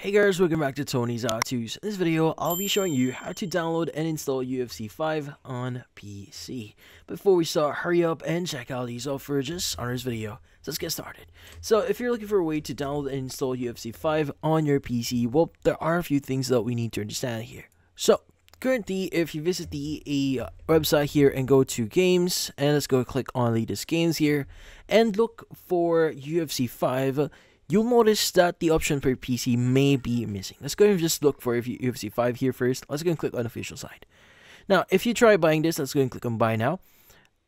Hey guys, welcome back to Tony's How To's. In this video, I'll be showing you how to download and install UFC 5 on PC. Before we start, hurry up and check out these offers on this video. So let's get started. So if you're looking for a way to download and install UFC 5 on your PC, well, there are a few things that we need to understand here. So currently if you visit the EA website here and go to games and let's go click on latest games here and look for UFC 5 you'll notice that the option for PC may be missing. Let's go and just look for UFC 5 here first. Let's go and click on official site. Now, if you try buying this, let's go and click on buy now.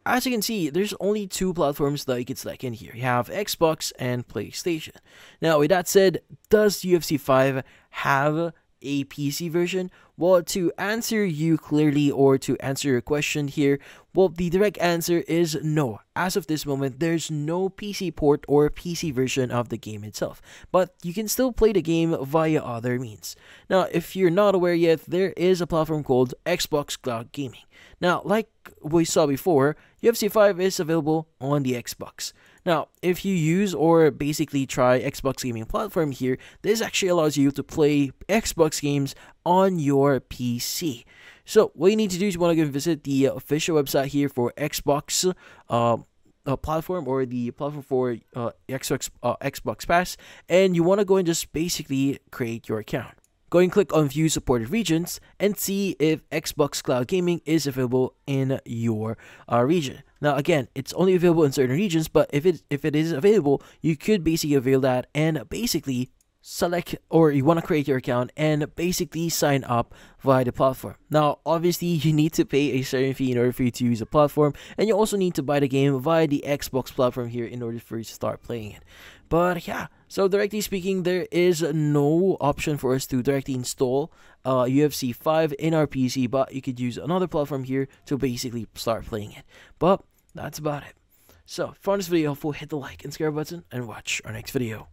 As you can see, there's only two platforms that you can select in here. You have Xbox and PlayStation. Now, with that said, does UFC 5 have a PC version? Well, to answer you clearly or to answer your question here, well, the direct answer is no. As of this moment, there's no PC port or PC version of the game itself, but you can still play the game via other means. Now, if you're not aware yet, there is a platform called Xbox Cloud Gaming. Now, like we saw before, UFC 5 is available on the Xbox. Now, if you use or basically try Xbox gaming platform here, this actually allows you to play Xbox games on your PC. So what you need to do is you want to go and visit the official website here for Xbox uh, uh, platform or the platform for uh, Xbox uh, Xbox Pass, and you want to go and just basically create your account. Go and click on View Supported Regions and see if Xbox Cloud Gaming is available in your uh, region. Now, again, it's only available in certain regions, but if it if it is available, you could basically avail that and basically select or you want to create your account and basically sign up via the platform. Now, obviously, you need to pay a certain fee in order for you to use the platform, and you also need to buy the game via the Xbox platform here in order for you to start playing it. But yeah, so directly speaking, there is no option for us to directly install uh, UFC 5 in our PC, but you could use another platform here to basically start playing it. But that's about it. So, if you found this video helpful, hit the like and subscribe button and watch our next video.